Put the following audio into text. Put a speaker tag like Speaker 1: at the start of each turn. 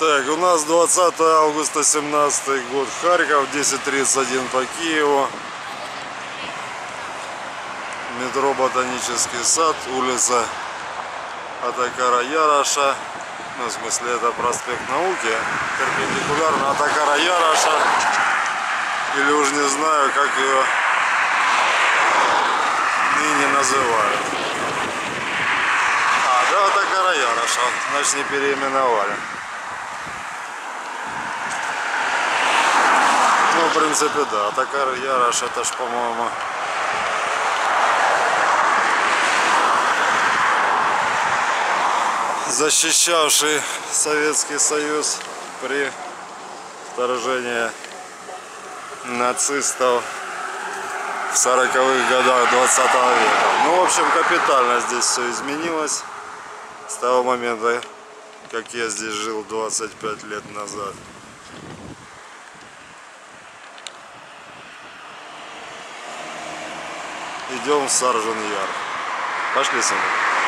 Speaker 1: Так, у нас 20 августа 17 год, Харьков, 10.31 по Киеву. Метро Ботанический сад, улица Атакара Яроша. Ну, в смысле, это проспект науки, перпендикулярно Атакара Яроша. Или уж не знаю, как ее ныне называют. А, да, Атакара Яроша, значит не переименовали. В принципе, да. Атакар Ярош, это ж, по-моему, защищавший Советский Союз при вторжении нацистов в 40-х годах 20 века. Ну, в общем, капитально здесь все изменилось с того момента, как я здесь жил 25 лет назад. Идем в Саржан Яр. Пошли со мной.